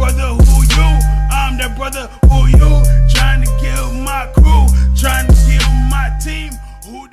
brother who you. I'm that brother who you. Trying to kill my crew, trying to kill my team. Who